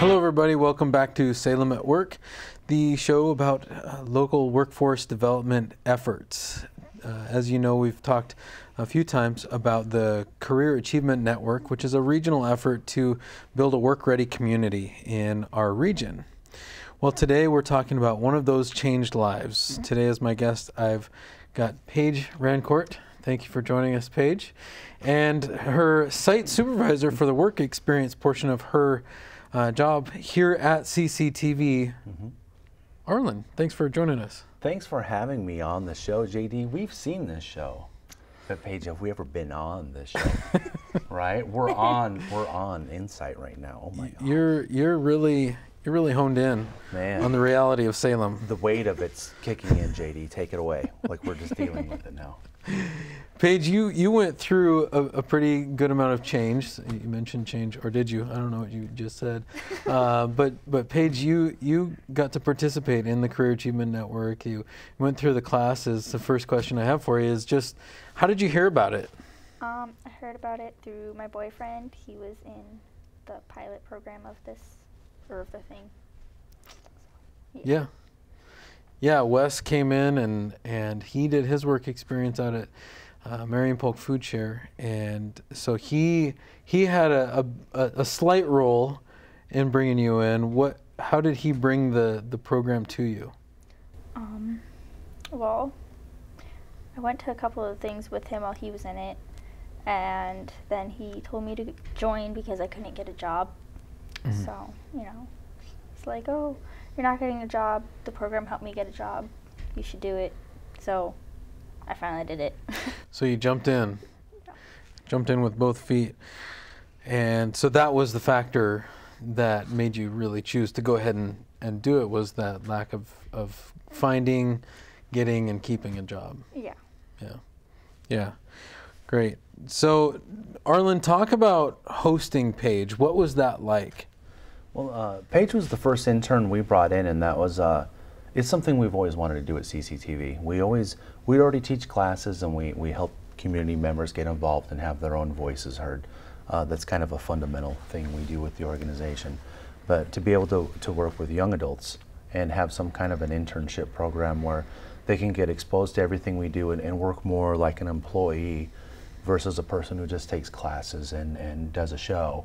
Hello, everybody. Welcome back to Salem at Work, the show about uh, local workforce development efforts. Uh, as you know, we've talked a few times about the Career Achievement Network, which is a regional effort to build a work ready community in our region. Well, today we're talking about one of those changed lives. Today, as my guest, I've got Paige Rancourt. Thank you for joining us, Paige. And her site supervisor for the work experience portion of her uh, job here at CCTV. Mm-hmm. Arlen, thanks for joining us. Thanks for having me on the show, JD. We've seen this show. But Paige, have we ever been on this show? right? We're on we're on Insight right now. Oh my god. You're you're really you're really honed in Man. on the reality of Salem. The weight of it's kicking in, JD. Take it away. Like we're just dealing with it now. Paige, you, you went through a, a, pretty good amount of change. You mentioned change, or did you? I don't know what you just said. Uh, but but Paige, you you got to participate in the Career Achievement Network. You went through the classes. The first question I have for you is just, how did you hear about it? Um, I heard about it through my boyfriend. He was in the pilot program of this, or of the thing. yeah. yeah. Yeah, Wes came in and, and he did his work experience out at uh, Marion Polk Food Share, and so he he had a, a, a slight role in bringing you in. What? How did he bring the the program to you? Um, well, I went to a couple of things with him while he was in it, and then he told me to join because I couldn't get a job. Mm-hmm. So you know, it's like, oh, you're not getting a job. The program helped me get a job. You should do it. So I finally did it. so you jumped in, yeah. jumped in with both feet. And so that was the factor that made you really choose to go ahead and, and do it was that lack of, of finding, getting, and keeping a job. Yeah. Yeah. Yeah. Great. So, Arlen, talk about hosting Paige. What was that like? Well, uh, Paige was the first intern we brought in, and that was uh, it's something we've always wanted to do at CCTV. We always we already teach classes, and we we help community members get involved and have their own voices heard. Uh, that's kind of a fundamental thing we do with the organization. But to be able to, to work with young adults and have some kind of an internship program where they can get exposed to everything we do and, and work more like an employee versus a person who just takes classes and, and does a show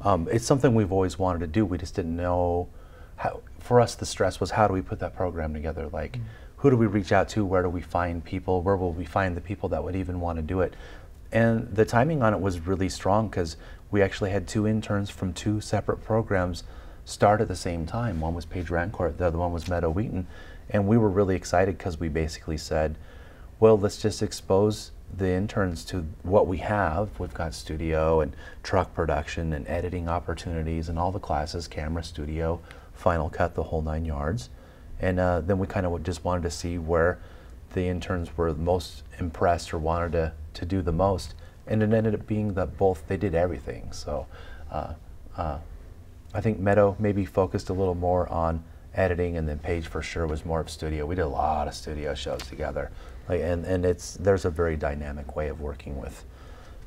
um, it's something we've always wanted to do. We just didn't know how. For us, the stress was how do we put that program together? Like, mm-hmm. who do we reach out to? Where do we find people? Where will we find the people that would even want to do it? And the timing on it was really strong because we actually had two interns from two separate programs start at the same time. One was Paige Rancourt, the other one was Meadow Wheaton. And we were really excited because we basically said, well, let's just expose the interns to what we have. We've got studio and truck production and editing opportunities and all the classes, camera, studio, Final Cut, the whole nine yards. And uh, then we kind of just wanted to see where the interns were most impressed or wanted to, to do the most. And it ended up being that both, they did everything. So uh, uh, I think Meadow maybe focused a little more on editing and then Paige for sure was more of studio. We did a lot of studio shows together. Like, and, and it's there's a very dynamic way of working with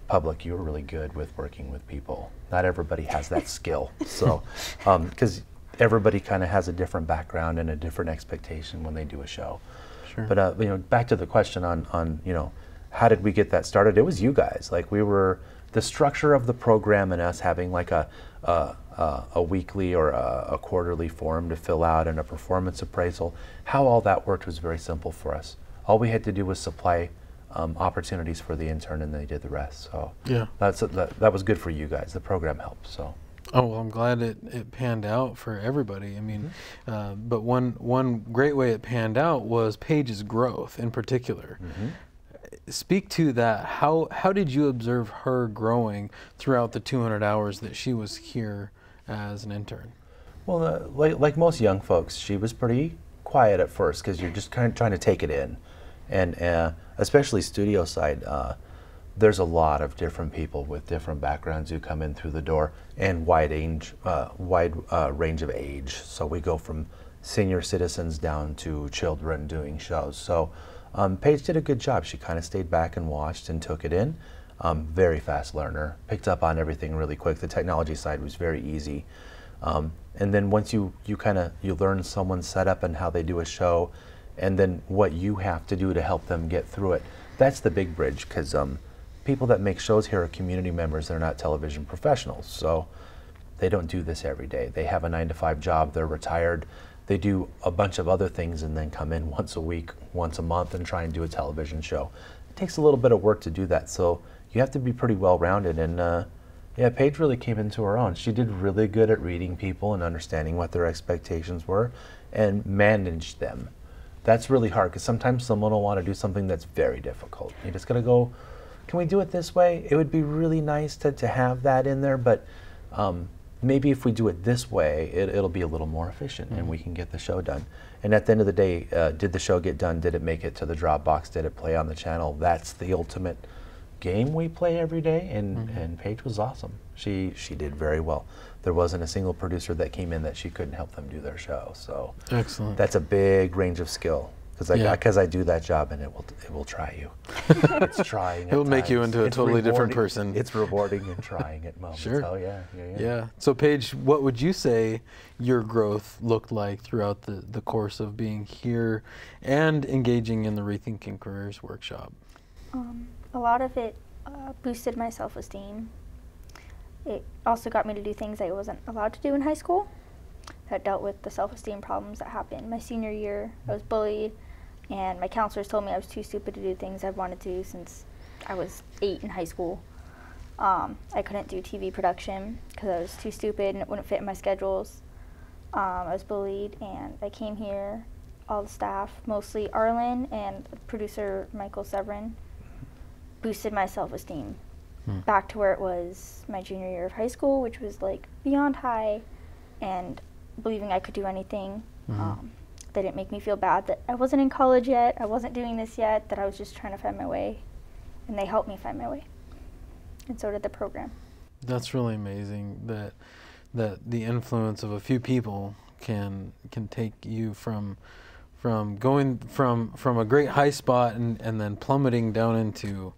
public. You're really good with working with people. Not everybody has that skill. So, because um, everybody kind of has a different background and a different expectation when they do a show. Sure. But uh, you know, back to the question on on you know, how did we get that started? It was you guys. Like we were the structure of the program and us having like a a, a weekly or a, a quarterly form to fill out and a performance appraisal. How all that worked was very simple for us all we had to do was supply um, opportunities for the intern, and they did the rest. So yeah, that's that, that was good for you guys. The program helped. So. Oh well, I'm glad it, it panned out for everybody. I mean, mm-hmm. uh, but one one great way it panned out was Paige's growth in particular. Mm-hmm. Speak to that. How how did you observe her growing throughout the 200 hours that she was here as an intern? Well, uh, like like most young folks, she was pretty quiet at first because you're just kind of trying to take it in and uh, especially studio side, uh, there's a lot of different people with different backgrounds who come in through the door and wide age, uh, wide uh, range of age. So we go from senior citizens down to children doing shows. So um, Paige did a good job. She kind of stayed back and watched and took it in. Um, very fast learner, picked up on everything really quick. The technology side was very easy. Um, and then once you, you kind of you learn someone's setup and how they do a show, and then what you have to do to help them get through it. That's the big bridge because um, people that make shows here are community members. They're not television professionals, so they don't do this every day. They have a nine to five job. They're retired. They do a bunch of other things and then come in once a week, once a month, and try and do a television show. It takes a little bit of work to do that, so you have to be pretty well rounded. And uh, yeah, Paige really came into her own. She did really good at reading people and understanding what their expectations were and managed them. That's really hard because sometimes someone will want to do something that's very difficult. You just got to go, can we do it this way? It would be really nice to, to have that in there, but um, maybe if we do it this way, it, will be a little more efficient mm-hmm. and we can get the show done. And at the end of the day, uh, did the show get done? Did it make it to the Dropbox? Did it play on the channel? That's the ultimate game we play every day. And, mm-hmm. and Paige was awesome. She, she did very well. There wasn't a single producer that came in that she couldn't help them do their show. So excellent. That's a big range of skill because I, yeah. Cause I do that job and it will it will try you. it's trying. it will make you into a it's totally different person. It's rewarding and trying at moments. Sure. Oh yeah, yeah, yeah. Yeah. So Paige, what would you say your growth looked like throughout the the course of being here and engaging in the Rethinking Careers workshop? Um, a lot of it uh, boosted my self esteem. It also got me to do things I wasn't allowed to do in high school. That dealt with the self esteem problems that happened my senior year. I was bullied and my counselors told me I was too stupid to do things I've wanted to do since I was eight in high school. Um, I couldn't do TV production because I was too stupid and it wouldn't fit in my schedules. Um, I was bullied, and I came here. All the staff, mostly Arlen and producer Michael Severin, boosted my self esteem hmm. back to where it was my junior year of high school, which was like beyond high, and believing I could do anything. Mm-hmm. Um, they didn't make me feel bad that I wasn't in college yet, I wasn't doing this yet, that I was just trying to find my way. And they helped me find my way. And so did the program. That's really amazing that that the influence of a few people can can take you from from going from from a great high spot and, and then plummeting down into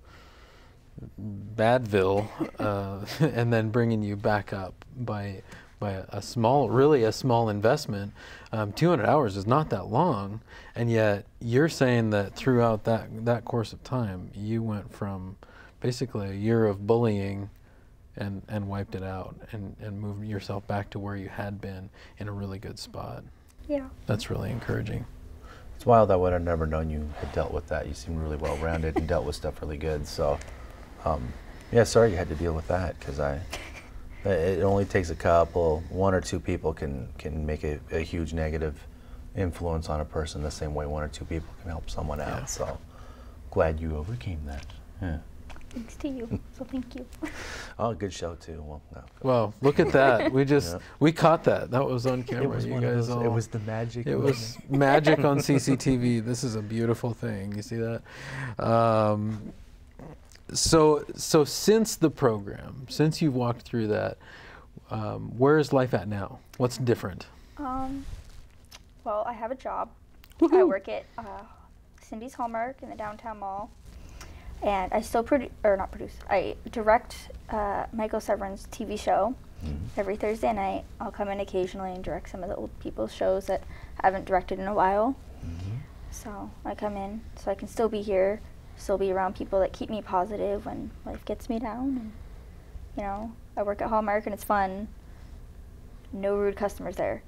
Badville uh, and then bringing you back up by by a, a small, really a small investment. Um, 200 hours is not that long, and yet you're saying that throughout that that course of time, you went from basically a year of bullying and, and wiped it out and, and moved yourself back to where you had been in a really good spot. Yeah. That's really encouraging. It's wild. I would have never known you had dealt with that. You seem really well rounded and dealt with stuff really good. So, um, yeah, sorry you had to deal with that because I it only takes a couple, one or two people can, can make a, a, huge negative influence on a person the same way one or two people can help someone out. Yeah. So glad you overcame that. Yeah. Thanks to you. So thank you. oh, good show too. Well, no. Well, look at that. We just yeah. we caught that. That was on camera. Was you guys those, all. It was the magic. It was magic on CCTV. This is a beautiful thing. You see that? Um, so so since the program, since you've walked through that, um, where is life at now? What's different? Um, well, I have a job. I work at uh, Cindy's Hallmark in the downtown mall, and I still produce or not produce. I direct uh, Michael Severin's TV show. Mm-hmm. Every Thursday night, I'll come in occasionally and direct some of the old people's shows that I haven't directed in a while. Mm-hmm. So I come in so I can still be here still be around people that keep me positive when life gets me down. And, you know, I work at Hallmark and it's fun. No rude customers there.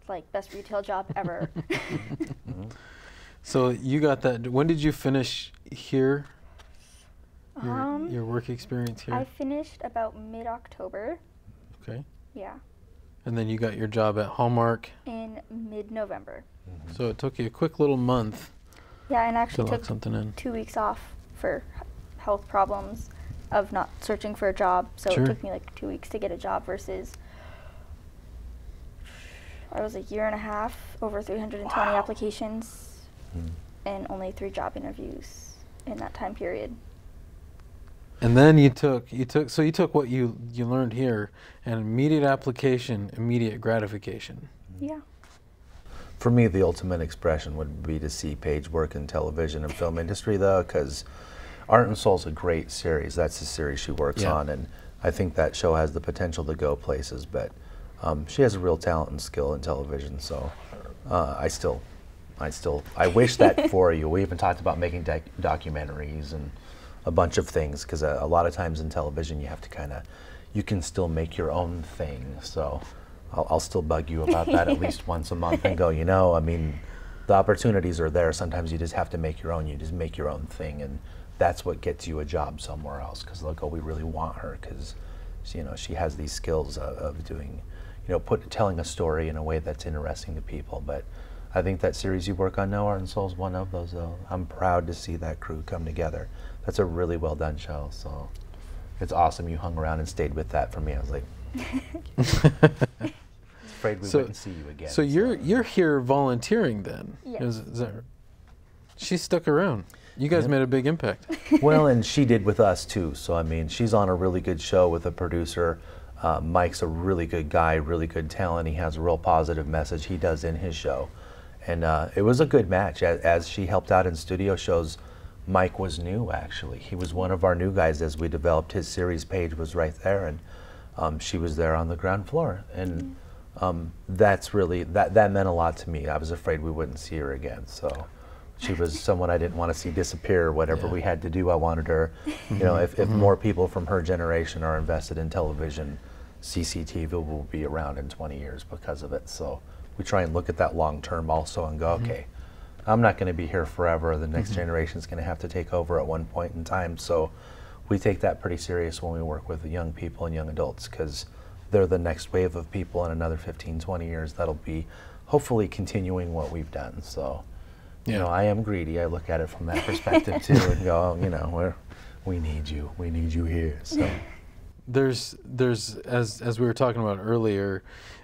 It's like best retail job ever. so you got that. When did you finish here? Your, um, your work experience here? I finished about mid October. Okay. Yeah. And then you got your job at Hallmark? In mid November. Mm-hmm. So it took you a quick little month yeah, and actually took something in. two weeks off for health problems of not searching for a job. So sure. it took me like two weeks to get a job versus I was a year and a half, over 320 wow. applications, mm. and only three job interviews in that time period. And then you took you took so you took what you you learned here and immediate application, immediate gratification. Yeah. For me, the ultimate expression would be to see Paige work in television and film industry, though, because Art and Soul is a great series. That's the series she works yeah. on, and I think that show has the potential to go places. But um, she has a real talent and skill in television. So uh, I still, I still, I wish that for you. We even talked about making doc- documentaries and a bunch of things because a, a, lot of times in television you have to kind of, you can still make your own thing. So I'll, I'll still bug you about that at least once a month and go, you know, I mean, the opportunities are there. Sometimes you just have to make your own. You just make your own thing, and that's what gets you a job somewhere else. Because look, oh, we really want her because, you know, she has these skills of, of doing, you know, put telling a story in a way that's interesting to people. But I think that series you work on No Art and Soul, is one of those. Though. I'm proud to see that crew come together. That's a really well done show. So it's awesome you hung around and stayed with that for me. I was like. afraid we so, wouldn't see you again. So, so, you're you're here volunteering then? Yes. Is, is that, she stuck around. You guys made a big impact. well, and she did with us too. So I mean, she's on a really good show with a producer. Uh, Mike's a really good guy, really good talent. He has a real positive message he does in his show, and uh, it was a good match. As, as, she helped out in studio shows, Mike was new actually. He was one of our new guys as we developed his series. Paige was right there, and um, she was there on the ground floor, and. Um, that's really that that meant a lot to me. I was afraid we wouldn't see her again. So she was someone I didn't want to see disappear. Whatever yeah. we had to do, I wanted her. You know, if, if mm-hmm. more people from her generation are invested in television, CCTV will be around in 20 years because of it. So we try and look at that long term also and go, mm-hmm. okay, I'm not going to be here forever. The next mm-hmm. generation is going to have to take over at one point in time. So we take that pretty serious when we work with young people and young adults because they're the next wave of people in another 15, 20 years that'll be hopefully continuing what we've done. So, yeah. you know, I am greedy. I look at it from that perspective too and go, oh, you know, we're, we need you. We need you here. So there's there's as as we were talking about earlier,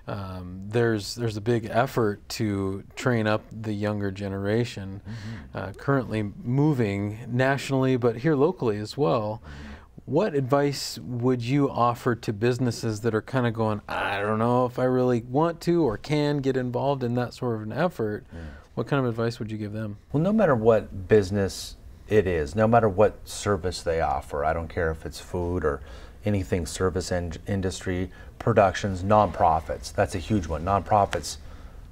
um, there's there's a big effort to train up the younger generation, mm-hmm. uh, currently moving nationally, but here locally as well. What advice would you offer to businesses that are kind of going, I don't know if I really want to or can get involved in that sort of an effort? Yeah. What kind of advice would you give them? Well, no matter what business it is, no matter what service they offer, I don't care if it's food or anything service industry, productions, nonprofits. That's a huge one. Nonprofits,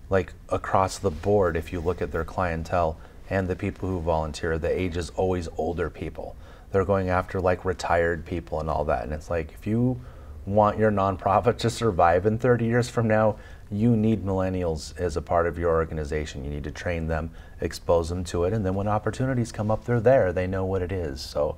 like across the board, if you look at their clientele and the people who volunteer, the age is always older people they're going after like retired people and all that. And it's like if you want your nonprofit to survive in 30 years from now, you need millennials as a part of your organization. You need to train them, expose them to it, and then when opportunities come up, they're there. They know what it is. So,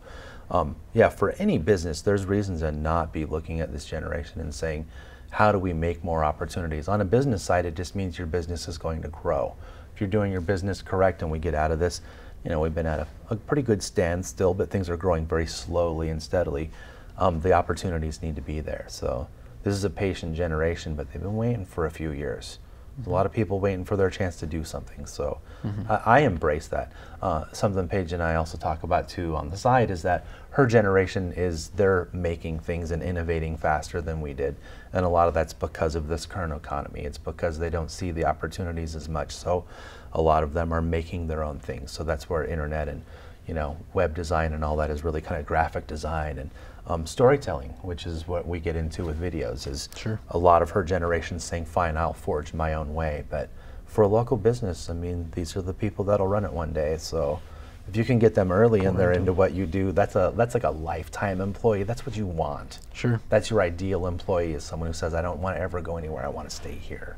um, yeah, for any business, there's reasons to not be looking at this generation and saying, how do we make more opportunities? On a business side, it just means your business is going to grow. If you're doing your business correct and we get out of this, you know, we've been at a, a pretty good standstill, but things are growing very slowly and steadily. Um, the opportunities need to be there. So this is a patient generation, but they've been waiting for a few years. There's a lot of people waiting for their chance to do something. So mm-hmm. I, I, embrace that. Uh, something Paige and I also talk about too on the side is that her generation is they're making things and innovating faster than we did, and a lot of that's because of this current economy. It's because they don't see the opportunities as much. So a lot of them are making their own things. So that's where internet and you know web design and all that is really kind of graphic design and um, storytelling, which is what we get into with videos. Is sure. a lot of her generation saying, "Fine, I'll forge my own way." But for a local business, I mean, these are the people that'll run it one day. So if you can get them early and they're into what you do, that's a that's like a lifetime employee. That's what you want. Sure. That's your ideal employee is someone who says, "I don't want to ever go anywhere. I want to stay here."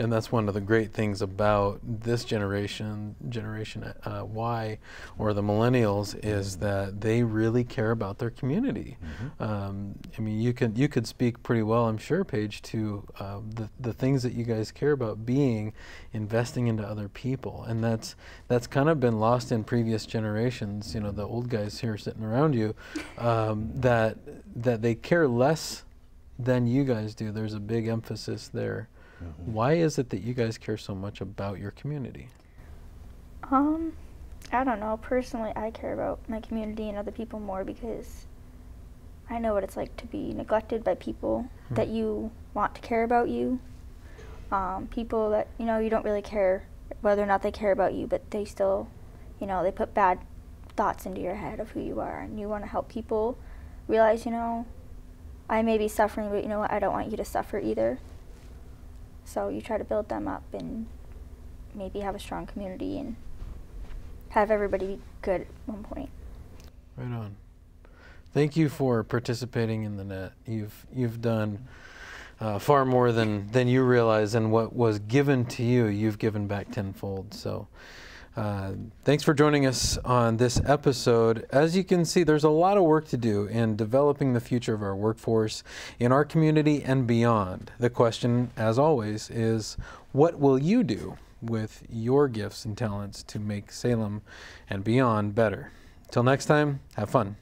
And that's one of the great things about this generation, Generation uh, Y, or the millennials, is that they really care about their community. Mm-hmm. Um, I mean, you can you could speak pretty well, I'm sure, Paige, to uh, the the things that you guys care about being investing into other people, and that's that's kind of been lost in previous generations. You know, the old guys here sitting around you, um, that that they care less than you guys do. There's a big emphasis there. Why is it that you guys care so much about your community? Um, I don't know. Personally, I care about my community and other people more because I know what it's like to be neglected by people hmm. that you want to care about you. Um, people that you know you don't really care whether or not they care about you, but they still, you know, they put bad thoughts into your head of who you are, and you want to help people realize, you know, I may be suffering, but you know what? I don't want you to suffer either. So you try to build them up and maybe have a strong community and have everybody be good at one point. Right on. Thank you for participating in the net. You've you've done uh, far more than than you realize, and what was given to you, you've given back tenfold. So. Uh, thanks for joining us on this episode. As you can see, there's a lot of work to do in developing the future of our workforce in our community and beyond. The question, as always, is what will you do with your gifts and talents to make Salem and beyond better? Till next time, have fun.